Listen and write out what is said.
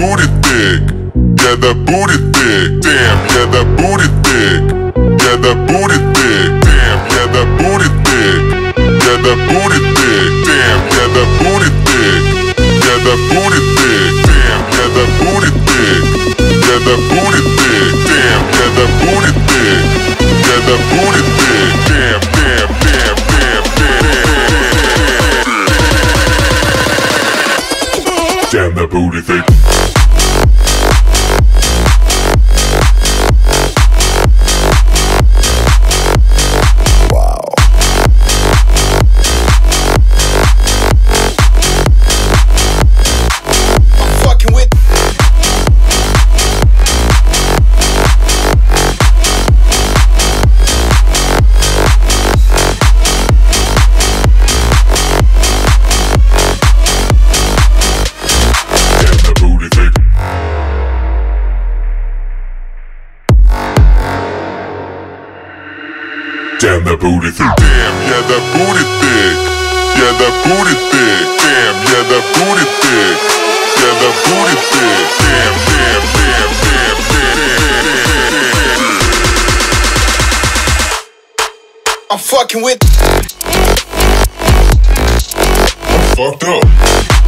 booty thick. Yeah, that booty thick. Damn, yeah, that booty thick. Yeah, that booty thick. Damn, yeah, that booty thick. Yeah, that booty thick. Damn, yeah, that booty thick. Yeah, that booty thick. Damn, yeah, that booty thick. Yeah, that booty thick. Damn, yeah, that booty thick. Yeah, that booty thick. Damn, damn, damn, damn, damn, damn. That booty thick. Damn, that booty thick. Damn, yeah, that booty thick. Yeah, that booty thick. Damn, yeah, that booty thick. Yeah, that booty thick. Damn, damn, damn, damn, damn. I'm fucking with. I'm fucked up.